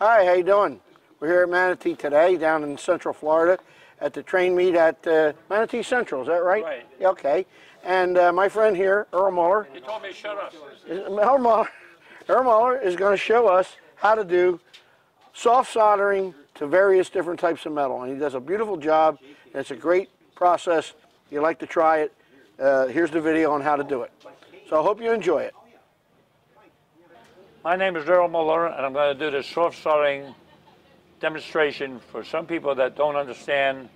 Hi, how you doing? We're here at Manatee today, down in Central Florida, at the train meet at uh, Manatee Central. Is that right? Right. Okay. And uh, my friend here, Earl Mueller, You told me to shut up. is- Earl Mueller, Earl Mueller is going to show us how to do soft soldering to various different types of metal, and he does a beautiful job. And it's a great process. If You'd like to try it? Uh, here's the video on how to do it. So I hope you enjoy it. My name is Daryl Mueller, and I'm going to do this soft soldering demonstration for some people that don't understand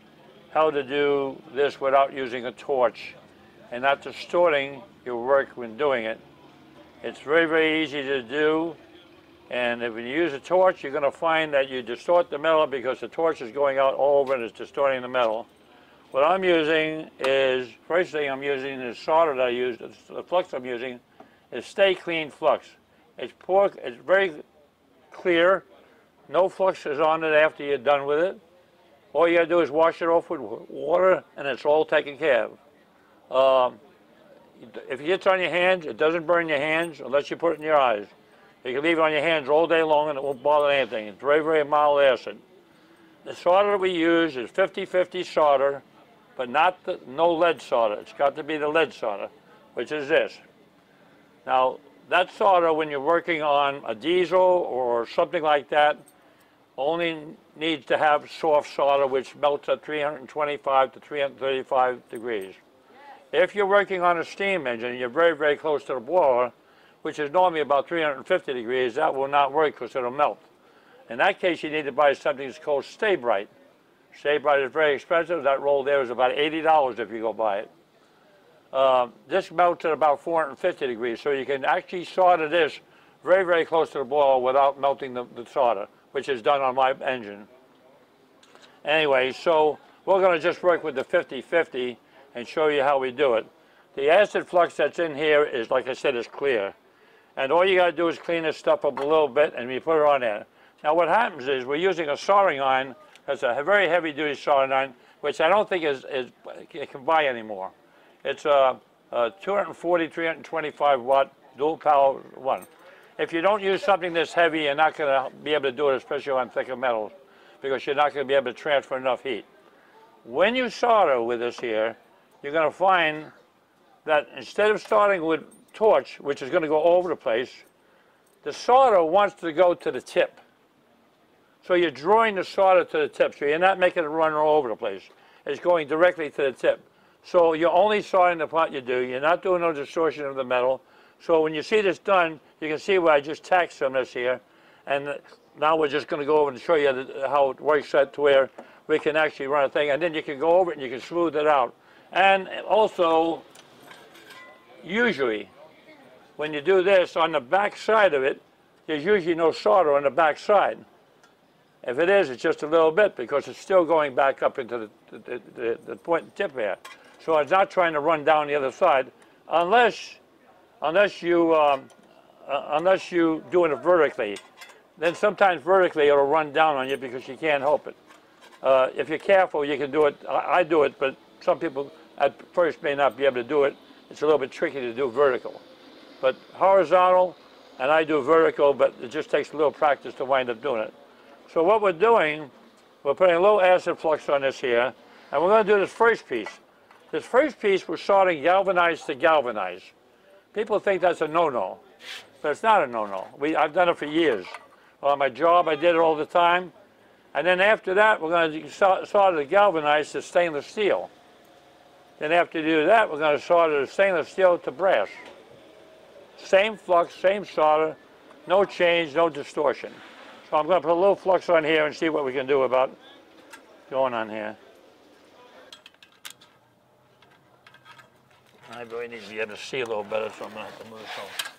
how to do this without using a torch and not distorting your work when doing it. It's very, very easy to do. And if you use a torch, you're going to find that you distort the metal because the torch is going out all over and it's distorting the metal. What I'm using is, first thing I'm using is solder that I use, the flux I'm using is Stay Clean Flux. It's poor, it's very clear, no flux is on it after you're done with it. All you gotta do is wash it off with water and it's all taken care of. Um, if it gets on your hands, it doesn't burn your hands unless you put it in your eyes. You can leave it on your hands all day long and it won't bother anything. It's very, very mild acid. The solder we use is 50-50 solder, but not the, no lead solder. It's got to be the lead solder, which is this. Now, that solder, when you're working on a diesel or something like that, only needs to have soft solder, which melts at 325 to 335 degrees. If you're working on a steam engine and you're very, very close to the boiler, which is normally about 350 degrees, that will not work because it'll melt. In that case, you need to buy something that's called Stay-Brite. Stay Bright is very expensive. That roll there is about $80 if you go buy it. Uh, this melts at about 450 degrees, so you can actually solder this very, very close to the boil without melting the, the solder, which is done on my engine. Anyway, so we're going to just work with the 50-50 and show you how we do it. The acid flux that's in here is, like I said, is clear. And all you got to do is clean this stuff up a little bit and we put it on there. Now what happens is we're using a soldering iron that's a very heavy duty soldering iron, which I don't think is, is it can buy anymore. It's a, a 240, 325 watt dual power one. If you don't use something this heavy, you're not going to be able to do it, especially on thicker metals, because you're not going to be able to transfer enough heat. When you solder with this here, you're going to find that instead of starting with torch, which is going to go over the place, the solder wants to go to the tip. So you're drawing the solder to the tip, so you're not making it run all over the place. It's going directly to the tip. So you're only soldering the part you do. You're not doing no distortion of the metal. So when you see this done, you can see where I just tacked some of this here. And now we're just going to go over and show you the, how it works out to where we can actually run a thing. And then you can go over it and you can smooth it out. And also, usually, when you do this, on the back side of it, there's usually no solder on the back side. If it is, it's just a little bit because it's still going back up into the, the, the, the point tip here. So it's not trying to run down the other side unless, unless you, um, uh, unless you do it vertically. Then sometimes vertically it'll run down on you because you can't help it. Uh, if you're careful, you can do it. I, I do it, but some people at first may not be able to do it. It's a little bit tricky to do vertical. But horizontal, and I do vertical, but it just takes a little practice to wind up doing it. So what we're doing, we're putting a little acid flux on this here, and we're going to do this first piece. This first piece, we're starting galvanized to galvanized. People think that's a no-no, but it's not a no-no. I've done it for years. On my job, I did it all the time. And then after that, we're going to solder the galvanized to stainless steel. Then after you do that, we're going to solder the stainless steel to brass. Same flux, same solder, no change, no distortion. So I'm going to put a little flux on here and see what we can do about going on here. I really need to be able to see a little better, so I'm going er to have to move some.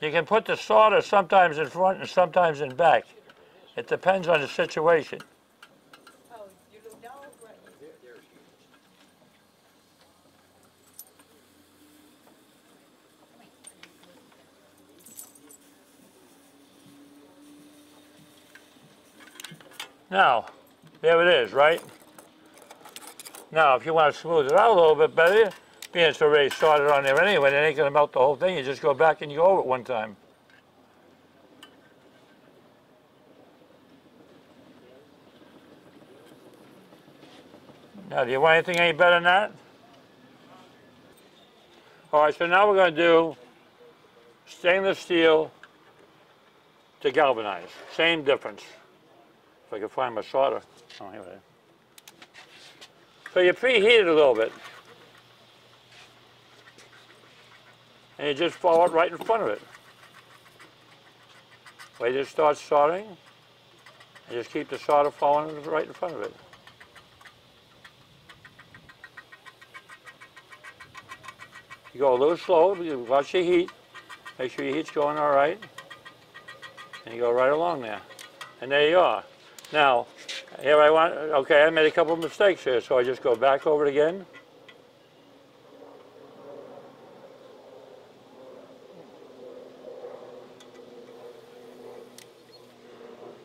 You can put the solder sometimes in front and sometimes in back. It depends on the situation. Oh, you look down, right? Now, there it is, right? Now, if you want to smooth it out a little bit better, being it's already started on there anyway, it ain't gonna melt the whole thing, you just go back and you go over it one time. Now, do you want anything any better than that? All right, so now we're gonna do stainless steel to galvanize, same difference. If I can find my solder. Oh, here it is. So you preheat it a little bit. And you just follow it right in front of it. Wait it starts soldering. And just keep the solder following right in front of it. You go a little slow, watch your heat. Make sure your heat's going all right. And you go right along there. And there you are. Now, here I want, okay, I made a couple of mistakes here, so I just go back over it again.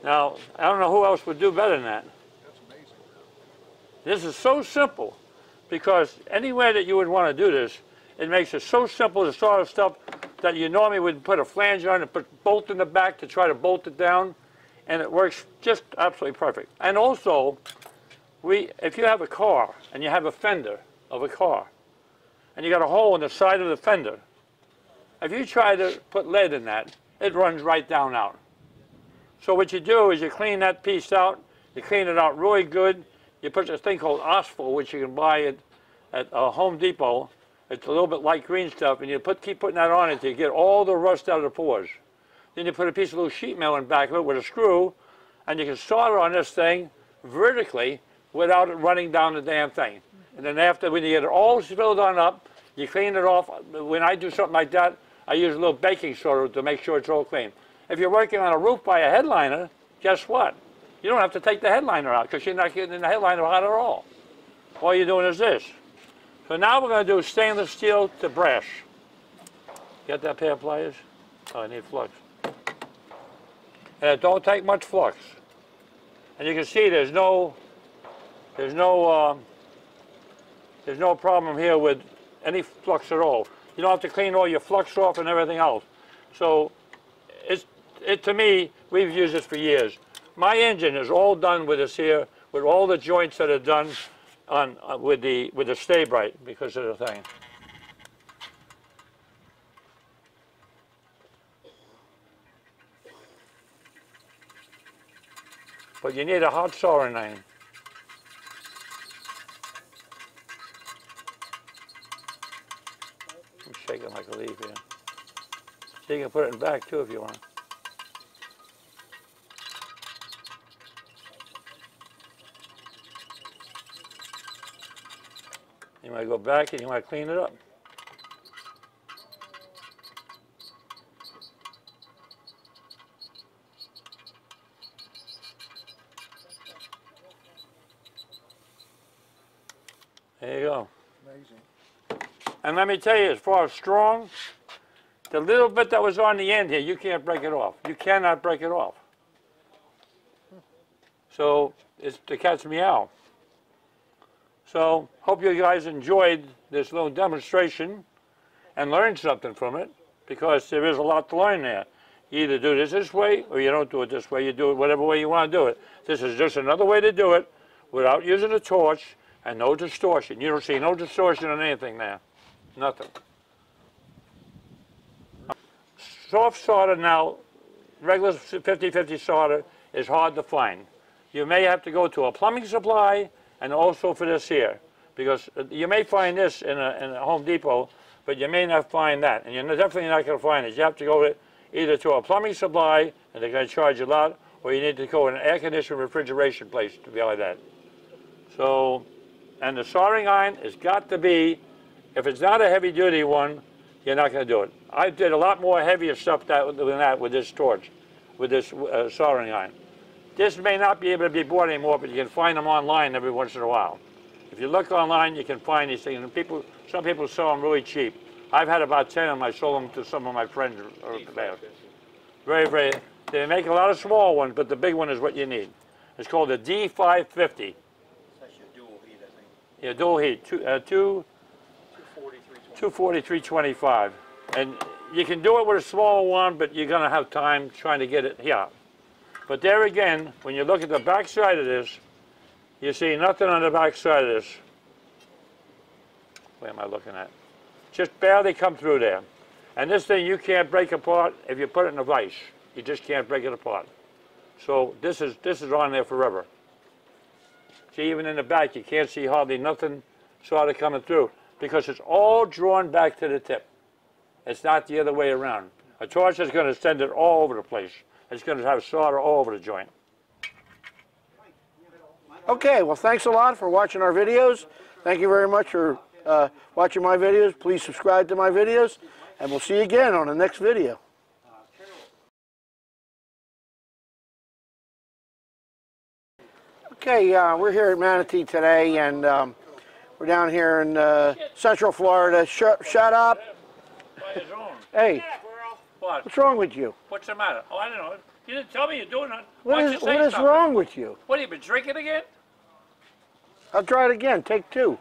Now, I don't know who else would do better than that. That's amazing. This is so simple, because anywhere that you would want to do this, it makes it so simple to sort of stuff that you normally would put a flange on and put bolt in the back to try to bolt it down, and it works just absolutely perfect. And also, we, if you have a car and you have a fender of a car, and you got a hole in the side of the fender, if you try to put lead in that, it runs right down out. So what you do is you clean that piece out, you clean it out really good, you put this thing called Ospho, which you can buy at, at uh, Home Depot. It's a little bit light green stuff, and you put, keep putting that on until you get all the rust out of the pores. Then you put a piece of little sheet metal in back of it with a screw, and you can solder on this thing vertically without it running down the damn thing. And then after, when you get it all filled on up, you clean it off. When I do something like that, I use a little baking soda to make sure it's all clean. If you're working on a roof by a headliner, guess what? You don't have to take the headliner out because you're not getting the headliner out at all. All you're doing is this. So now we're going to do stainless steel to brass. Got that pair of pliers? Oh, I need flux. And it don't take much flux. And you can see there's no, there's no, um, there's no problem here with any flux at all. You don't have to clean all your flux off and everything else. So it's, it, to me, we've used this for years. My engine is all done with this here, with all the joints that are done on, uh, with the, with the stay bright because of the thing. But you need a hot soldering iron. I'm shaking like a leaf here. So you can put it in back too if you want. You might go back and you might clean it up. There you go. Amazing. And let me tell you, as far as strong, the little bit that was on the end here, you can't break it off. You cannot break it off. So it's the cat's meow. So hope you guys enjoyed this little demonstration and learned something from it because there is a lot to learn there. You either do this this way or you don't do it this way. You do it whatever way you want to do it. This is just another way to do it without using a torch and no distortion. You don't see no distortion on anything there. Nothing. Soft solder now, regular 50-50 solder is hard to find. You may have to go to a plumbing supply and also for this here. Because you may find this in a, in a Home Depot, but you may not find that. And you're definitely not going to find it. You have to go to, either to a plumbing supply, and they're going to charge you a lot, or you need to go in an air conditioned refrigeration place to be like that. So, and the soldering iron has got to be, if it's not a heavy duty one, you're not going to do it. I did a lot more heavier stuff that, than that with this torch, with this uh, soldering iron. This may not be able to be bought anymore, but you can find them online every once in a while. If you look online, you can find these things. And people, some people sell them really cheap. I've had about 10 of them. I sold them to some of my friends. or- Very, very, they make a lot of small ones, but the big one is what you need. It's called the D550. That's your dual heat, I think. Yeah, dual heat, two, uh, two, 240, 240, 325. And you can do it with a smaller one, but you're gonna have time trying to get it here. But there again, when you look at the back side of this, you see nothing on the back side of this. Where am I looking at? Just barely come through there. And this thing you can't break apart if you put it in a vise. You just can't break it apart. So this is, this is on there forever. See, even in the back, you can't see hardly nothing sort of coming through because it's all drawn back to the tip. It's not the other way around. A torch is going to send it all over the place. It's going to have solder all over the joint. Okay, well, thanks a lot for watching our videos. Thank you very much for uh, watching my videos. Please subscribe to my videos, and we'll see you again on the next video. Okay, uh, we're here at Manatee today, and um, we're down here in uh, Central Florida. Shut, shut up. By his own. Hey, What? what's wrong with you? What's the matter? Oh, I don't know. You didn't tell me you're doing it. What is, what is something? wrong with you? What, have you been drinking again? I'll try it again. Take two.